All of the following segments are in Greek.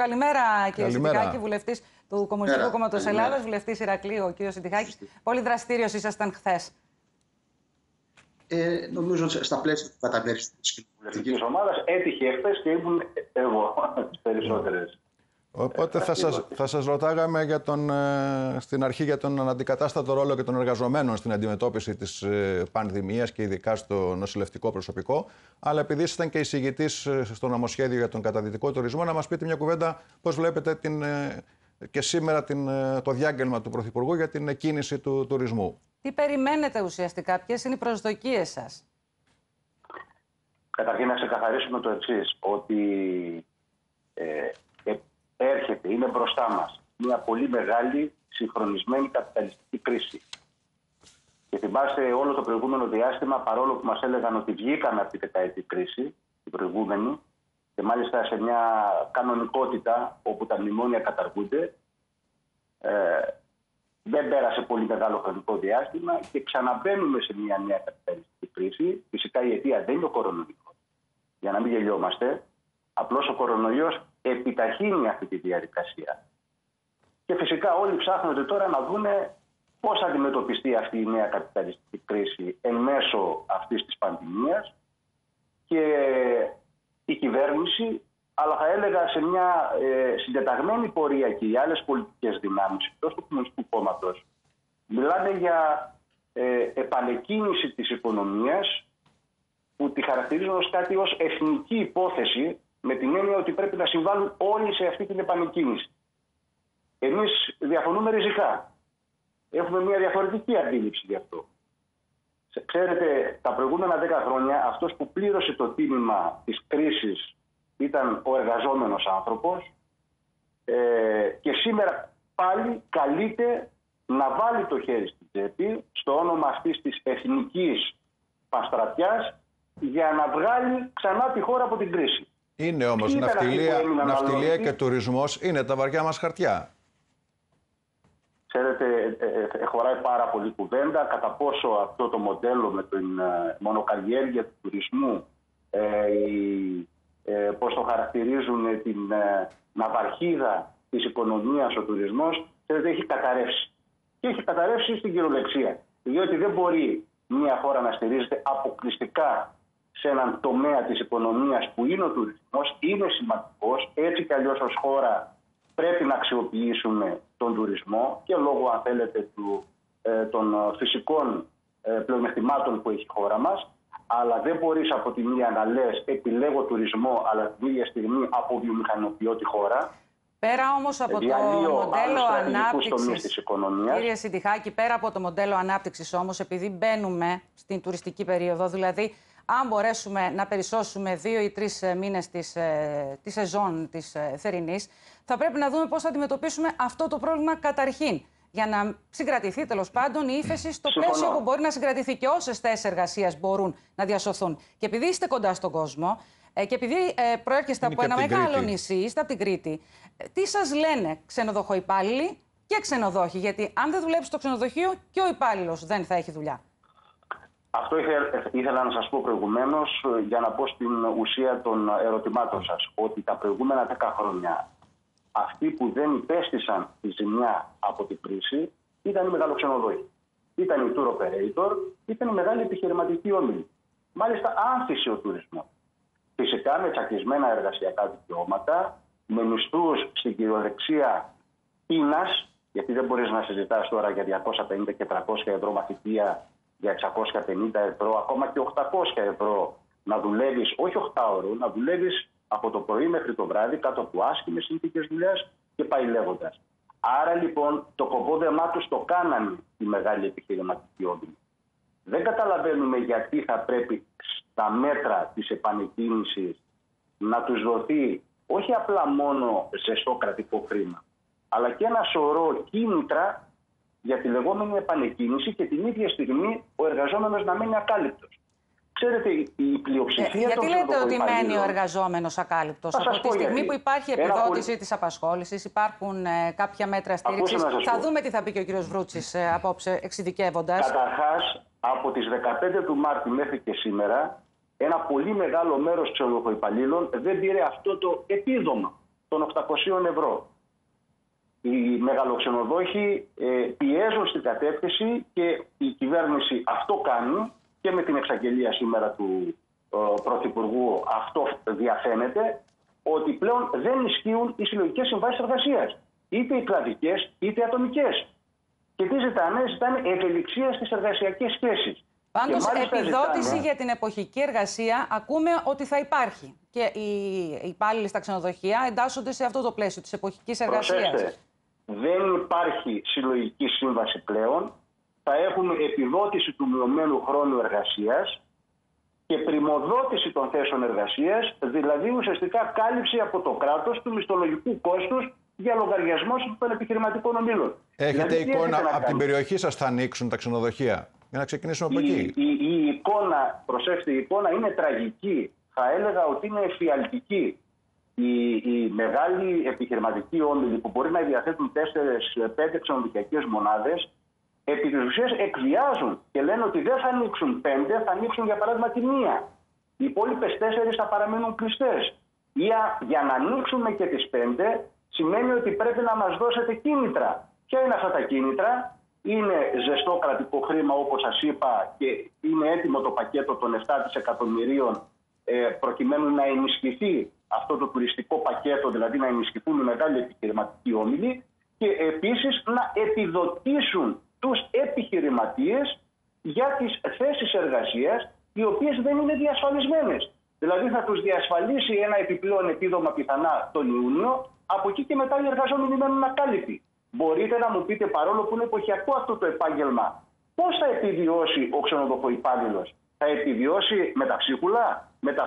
Καλημέρα, κύριε Σιντιχάκη, βουλευτής του Κομμουνιστικού Κόμματος Ελλάδας, βουλευτής Ηρακλείου, ο κύριος Σιντιχάκη. Πολύ δραστήριος ήσασταν χθες. Ε, νομίζω ότι στα πλαίσια του καταμέριστη της κοινοβουλευτικής ομάδας έτυχε χθε και ήμουν εγώ τις περισσότερες. Οπότε θα σας, θα σας ρωτάγαμε για τον, ε, στην αρχή για τον αντικατάστατο ρόλο και των εργαζομένων στην αντιμετώπιση της ε, πανδημίας και ειδικά στο νοσηλευτικό προσωπικό. Αλλά επειδή ήσασταν και εισηγητής ε, στο νομοσχέδιο για τον καταδυτικό τουρισμό, να μας πείτε μια κουβέντα πώς βλέπετε την, και σήμερα την, το διάγγελμα του Πρωθυπουργού για την κίνηση του τουρισμού. Τι περιμένετε ουσιαστικά, ποιες είναι οι προσδοκίες σας; Καταρχήν να ξεκαθαρίσουμε το εξής ότι ε, έρχεται, είναι μπροστά μας μια πολύ μεγάλη συγχρονισμένη καπιταλιστική κρίση. Και θυμάστε όλο το προηγούμενο διάστημα, παρόλο που μας έλεγαν ότι βγήκαμε από την δεκαετή κρίση, την προηγούμενη, και μάλιστα σε μια κανονικότητα όπου τα μνημόνια καταργούνται, ε, δεν πέρασε πολύ μεγάλο χρονικό διάστημα και ξαναμπαίνουμε σε μια νέα καπιταλιστική κρίση. Φυσικά η αιτία δεν είναι ο κορονοϊός. Για να μην γελιόμαστε, απλώς ο κορονοϊός επιταχύνει αυτή τη διαδικασία. Και φυσικά όλοι ψάχνονται τώρα να δούνε πώς θα αντιμετωπιστεί αυτή η νέα καπιταλιστική κρίση εν μέσω αυτής της πανδημίας και η κυβέρνηση, αλλά θα έλεγα σε μια ε, συντεταγμένη πορεία και οι άλλες πολιτικές δυνάμεις εκτός του Κομμουνιστικού Κόμματος μιλάνε για ε, επανεκκίνηση της οικονομίας που τη χαρακτηρίζουν ως κάτι ως εθνική υπόθεση με την έννοια ότι πρέπει να συμβάλλουν όλοι σε αυτή την επανεκκίνηση. Εμείς διαφωνούμε ριζικά. Έχουμε μια διαφορετική αντίληψη γι' αυτό. Ξέρετε, τα προηγούμενα 10 χρόνια αυτός που πλήρωσε το τίμημα της κρίσης ήταν ο εργαζόμενος άνθρωπος ε, και σήμερα πάλι καλείται να βάλει το χέρι στην τσέπη στο όνομα αυτής της εθνικής παστρατιάς για να βγάλει ξανά τη χώρα από την κρίση. Είναι όμως ναυτιλία, ναυτιλία και τουρισμός είναι τα βαριά μας χαρτιά. Ξέρετε, ε, ε, ε, χωράει πάρα πολύ κουβέντα κατά πόσο αυτό το μοντέλο με την μονοκαλλιέργεια του τουρισμού, ε, ε, πώς το χαρακτηρίζουν την ε, ναυαρχίδα της οικονομίας ο τουρισμός, ξέρετε, έχει καταρρεύσει. Και έχει καταρρεύσει στην κυριολεξία. Διότι δεν μπορεί μια χώρα να στηρίζεται αποκλειστικά σε έναν τομέα της οικονομίας που είναι ο τουρισμός, είναι σημαντικός. Έτσι κι αλλιώς ως χώρα πρέπει να αξιοποιήσουμε τον τουρισμό και λόγω, αν θέλετε, του, ε, των φυσικών ε, πλεονεκτημάτων που έχει η χώρα μας. Αλλά δεν μπορείς από τη μία να λες επιλέγω τουρισμό, αλλά την ίδια στιγμή αποβιομηχανοποιώ τη χώρα. Πέρα όμως από το μοντέλο ανάπτυξης, κύριε Συντιχάκη, πέρα από το μοντέλο ανάπτυξης όμως, επειδή μπαίνουμε στην τουριστική περίοδο, δηλαδή αν μπορέσουμε να περισσώσουμε δύο ή τρεις ε, μήνες της, ε, τη σεζόν της ε, θερινής, θα πρέπει να δούμε πώς θα αντιμετωπίσουμε αυτό το πρόβλημα καταρχήν. Για να συγκρατηθεί τέλος πάντων η ύφεση στο πλαίσιο που μπορεί να συγκρατηθεί και όσες θέσεις εργασίας μπορούν να διασωθούν. Και επειδή είστε κοντά στον κόσμο και επειδή προέρχεστε από ένα μεγάλο νησί, είστε από την Κρήτη, τι σας λένε ξενοδοχοϊπάλληλοι και ξενοδόχοι; Γιατί αν δεν δουλέψει στο ξενοδοχείο και ο υπάλληλος δεν θα έχει δουλειά. Αυτό ήθελα να σας πω προηγουμένως για να πω στην ουσία των ερωτημάτων σας. Ότι τα προηγούμενα 10 χρόνια αυτοί που δεν υπέστησαν τη ζημιά από την κρίση ήταν οι μεγαλοξενοδόχοι. Ήταν οι tour operator, ήταν οι μεγάλοι επιχειρηματικοί όμιλοι. Μάλιστα άνθησε ο τουρισμός. Φυσικά με τσακισμένα εργασιακά δικαιώματα, με μισθούς στην κυριολεξία πείνα, γιατί δεν μπορείς να συζητάς τώρα για 250 και 300 ευρώ μαθητεία για 650 ευρώ, ακόμα και 800 ευρώ να δουλεύεις, όχι 8 ώρου, να δουλεύεις από το πρωί μέχρι το βράδυ κάτω από άσχημες συνθήκες δουλειάς και πάει λέγοντα. Άρα λοιπόν το κομπόδεμά τους το κάνανε οι μεγάλοι επιχειρηματικοί όμπιλοι. Δεν καταλαβαίνουμε γιατί θα πρέπει στα μέτρα της επανεκκίνησης να τους δοθεί όχι απλά μόνο ζεστό κρατικό χρήμα, αλλά και ένα σωρό κίνητρα για τη λεγόμενη επανεκκίνηση και την ίδια στιγμή ο εργαζόμενος να μένει ακάλυπτος. Ξέρετε, η πλειοψηφία. Ε, γιατί λέτε ότι μένει ο εργαζόμενος ακάλυπτος, Από τη στιγμή που υπάρχει επιδότηση πολύ... της απασχόλησης, υπάρχουν ε, κάποια μέτρα στήριξης. Θα δούμε τι θα πει και ο κ. Βρούτσης ε, απόψε, εξειδικεύοντας. Καταρχάς, από τις 15 του Μάρτη μέχρι και σήμερα, ένα πολύ μεγάλο μέρος των υπαλλήλων δεν πήρε αυτό το επίδομα. των 800 ευρώ. Οι μεγαλοξενοδόχοι ε, πιέζουν στην κατεύθυνση και η κυβέρνηση αυτό κάνει και με την εξαγγελία σήμερα του Πρωθυπουργού αυτό διαφαίνεται ότι πλέον δεν ισχύουν οι συλλογικές συμβάσεις εργασίας. Είτε οι κλαδικές είτε οι ατομικές. Και τι ζητάνε, ζητάνε ευελιξία στις εργασιακές σχέσεις. Πάντως, επιδότηση για την εποχική εργασία ακούμε ότι θα υπάρχει. Και οι υπάλληλοι στα ξενοδοχεία εντάσσονται σε αυτό το πλαίσιο της εποχικής εργασίας. Δεν υπάρχει συλλογική σύμβαση πλέον. Θα έχουν επιδότηση του μειωμένου χρόνου εργασίας και πρημοδότηση των θέσεων εργασίας, δηλαδή ουσιαστικά κάλυψη από το κράτος του μισθολογικού κόστους για λογαριασμός των επιχειρηματικών ομίλων. Έχετε δηλαδή, εικόνα από την περιοχή σας θα ανοίξουν τα ξενοδοχεία; Για να ξεκινήσουμε από η, εκεί. Η, η, εικόνα, προσέξτε, η εικόνα είναι τραγική. Θα έλεγα ότι είναι εφιαλτική. Οι, οι μεγάλοι επιχειρηματικοί όμιλοι που μπορεί να διαθέτουν 4-5 ξενοδοχειακές μονάδες, επί της ουσίας εκβιάζουν και λένε ότι δεν θα ανοίξουν 5, θα ανοίξουν για παράδειγμα τη μία. Οι υπόλοιπες 4 θα παραμείνουν κλειστές. Ή για να ανοίξουμε και τις 5, σημαίνει ότι πρέπει να μας δώσετε κίνητρα. Ποια είναι αυτά τα κίνητρα, είναι ζεστό κρατικό χρήμα όπως σας είπα και είναι έτοιμο το πακέτο των 7 δισεκατομμυρίων ε, προκειμένου να ενισχυθεί αυτό το τουριστικό πακέτο, δηλαδή να ενισχυθούν οι μεγάλοι επιχειρηματικοί όμιλοι και επίσης να επιδοτήσουν τους επιχειρηματίες για τις θέσεις εργασίας οι οποίες δεν είναι διασφαλισμένες. Δηλαδή θα τους διασφαλίσει ένα επιπλέον επίδομα πιθανά τον Ιούνιο, από εκεί και μετά οι εργαζόμενοι μένουν ακάλυπτοι. Μπορείτε να μου πείτε, παρόλο που είναι εποχιακό αυτό το επάγγελμα, πώς θα επιβιώσει ο ξενοδοχοϊπάλληλος, θα επιβιώσει με τα ψίχουλα, με τα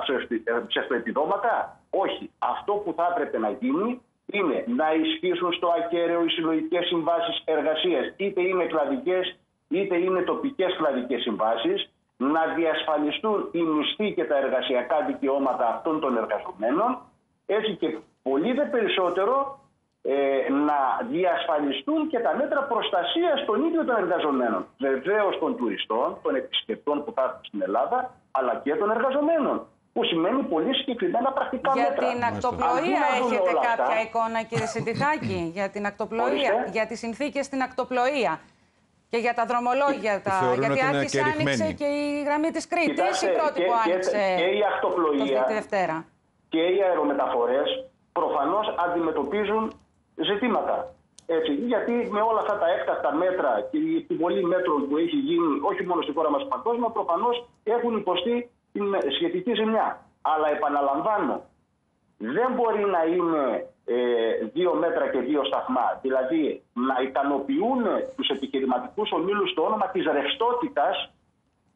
ψευτοεπιδόματα. Όχι. Αυτό που θα έπρεπε να γίνει είναι να ισχύσουν στο ακέραιο οι συλλογικές συμβάσεις εργασίας, είτε είναι κλαδικές είτε είναι τοπικές κλαδικές συμβάσεις, να διασφαλιστούν οι μισθοί και τα εργασιακά δικαιώματα αυτών των εργαζομένων, έτσι και πολύ δε περισσότερο ε, να διασφαλιστούν και τα μέτρα προστασίας των ίδιων των εργαζομένων. Βεβαίως των τουριστών, των επισκεπτών που θα έρθουν στην Ελλάδα, αλλά και των εργαζομένων. Που σημαίνει πολύ συγκεκριμένα πρακτικά για μέτρα. Για την ακτοπλοεία έχετε κάποια εικόνα, κύριε Συντιχάκη, για την ακτοπλοεία, για τις συνθήκες στην ακτοπλοεία. Και για τα δρομολόγια, τα... γιατί άρχισε, άνοιξε και η γραμμή της Κρήτης, η πρώτη που άνοιξε και η ακτοπλοεία, τη Δευτέρα. Και οι αερομεταφορές προφανώς αντιμετωπίζουν ζητήματα. Έτσι, γιατί με όλα αυτά τα έκτακτα μέτρα και η επιβολή μέτρων που έχει γίνει όχι μόνο στη χώρα μας παγκόσμια, προφανώς έχουν υποστεί την σχετική ζημιά. Αλλά επαναλαμβάνω, δεν μπορεί να είναι ε, δύο μέτρα και δύο σταθμά. Δηλαδή να ικανοποιούν τους επιχειρηματικούς ομίλους στο όνομα της ρευστότητας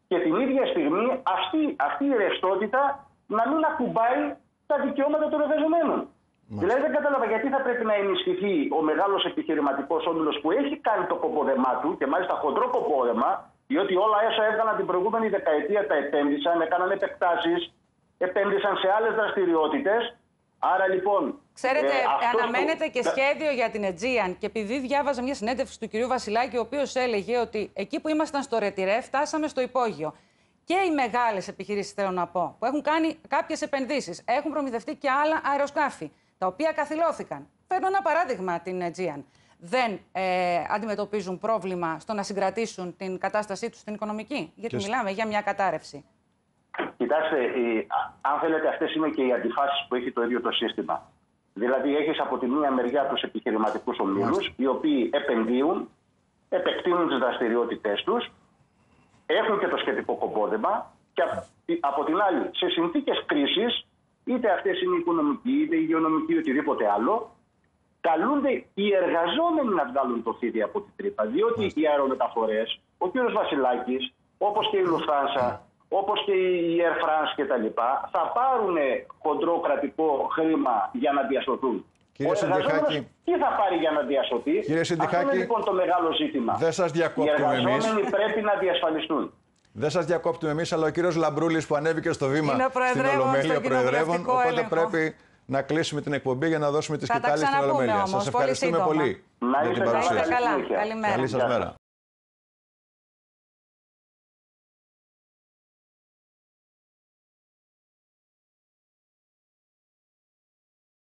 και την ίδια στιγμή αυτή, αυτή η ρευστότητα να μην ακουμπάει τα δικαιώματα των εργαζομένων. Δηλαδή δεν κατάλαβα γιατί θα πρέπει να ενισχυθεί ο μεγάλος επιχειρηματικός όμιλος που έχει κάνει το κοπόδεμά του και μάλιστα χοντρό κοπόδεμα, διότι όλα έσα έβγαλαν την προηγούμενη δεκαετία, τα επένδυσαν, έκαναν επεκτάσεις, επένδυσαν σε άλλες δραστηριότητες. Άρα λοιπόν. Ξέρετε, ε, αναμένεται και σχέδιο για την Aegean. Και επειδή διάβαζα μια συνέντευξη του κυρίου Βασιλάκη, ο οποίος έλεγε ότι εκεί που ήμασταν στο Ρετυρέ, φτάσαμε στο υπόγειο. Και οι μεγάλες επιχειρήσεις, θέλω να πω, που έχουν κάνει κάποιες επενδύσεις, έχουν προμηθευτεί και άλλα αεροσκάφη τα οποία καθυλώθηκαν. Φέρνω ένα παράδειγμα την Aegean. Δεν ε, αντιμετωπίζουν πρόβλημα στο να συγκρατήσουν την κατάστασή τους στην οικονομική; Γιατί μιλάμε για μια κατάρρευση. Κοιτάξτε, αν θέλετε, αυτές είναι και οι αντιφάσεις που έχει το ίδιο το σύστημα. Δηλαδή, έχεις από τη μία μεριά τους επιχειρηματικούς ομίλους, οι οποίοι επενδύουν, επεκτείνουν τις δραστηριότητές τους, έχουν και το σχετικό κομπόδεμα, και από την άλλη, σε συνθήκες κρίσης, είτε αυτές είναι οικονομικοί, είτε υγειονομικοί, οτιδήποτε άλλο, καλούνται οι εργαζόμενοι να βγάλουν το φίδι από την τρύπα. Διότι οι αερομεταφορές, ο κ. Βασιλάκης, όπως και η Λουφθάνσα, όπως και η Air France κτλ., θα πάρουν χοντρό κρατικό χρήμα για να διασωθούν. Κύριε Συντιχάκη, τι θα πάρει για να διασωθεί; Κύριε Αυτό είναι λοιπόν το μεγάλο ζήτημα. Δεν σας διακόπτουμε Οι εργαζόμενοι πρέπει να διασφαλιστούν. Δεν σας διακόπτουμε εμείς, αλλά ο κύριος Λαμπρούλης που ανέβηκε στο βήμα στην Ολομέλεια Προεδρεύων. Οπότε πρέπει να κλείσουμε την εκπομπή για να δώσουμε τη σκητάλη στην Ολομέλεια. Σας ευχαριστούμε πολύ, για την παρουσία. Καλημέρα. Καλή σας μέρα.